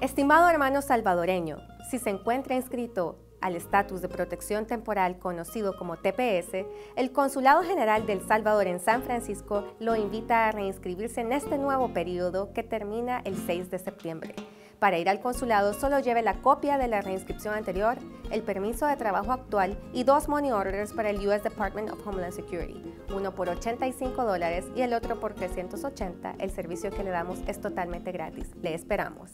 Estimado hermano salvadoreño, si se encuentra inscrito al estatus de protección temporal conocido como TPS, el Consulado General del Salvador en San Francisco lo invita a reinscribirse en este nuevo periodo que termina el 6 de septiembre. Para ir al consulado solo lleve la copia de la reinscripción anterior, el permiso de trabajo actual y dos money orders para el US Department of Homeland Security, uno por 85 dólares y el otro por 380. El servicio que le damos es totalmente gratis. Le esperamos.